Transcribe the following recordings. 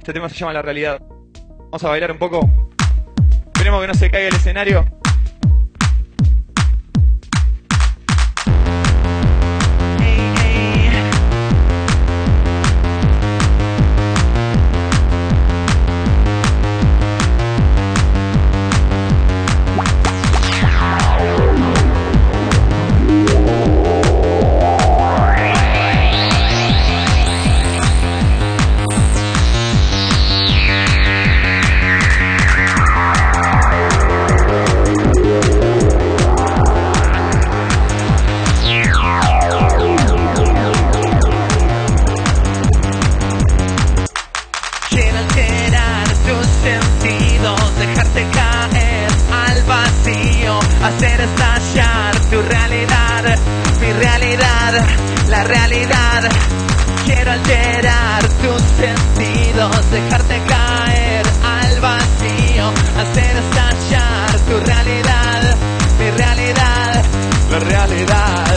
Este tema se llama La Realidad. Vamos a bailar un poco. Esperemos que no se caiga el escenario. Dejarte caer al vacío, hacer estallar tu realidad, mi realidad, la realidad. Quiero alterar tus sentidos, dejarte caer al vacío, hacer estallar tu realidad, mi realidad, la realidad.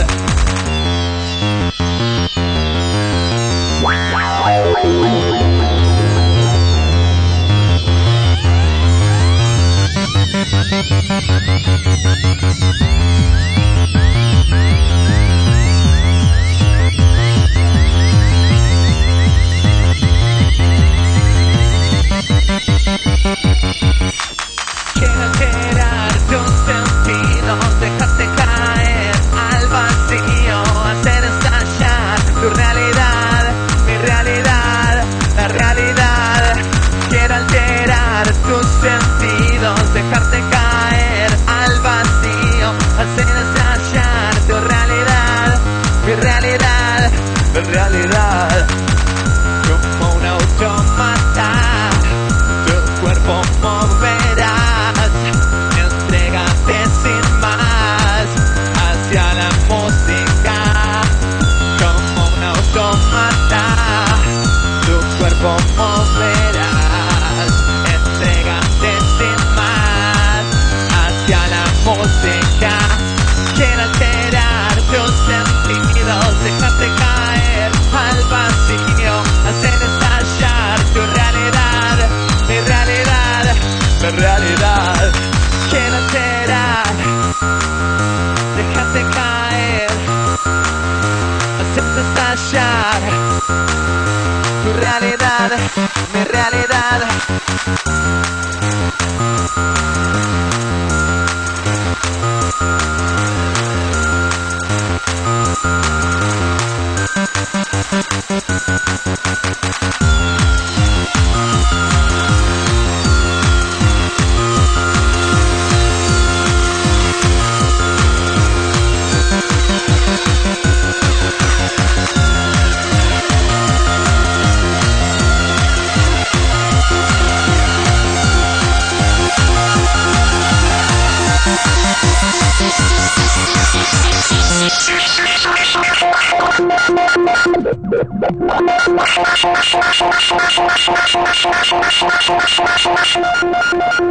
Como un automata tu cuerpo moverás, entrégate sin más hacia la música, como un automata, tu cuerpo moverás, entrégate sin más hacia la música, quiero alterar tus caer, hacerte estallar tu realidad, mi realidad. Thank you.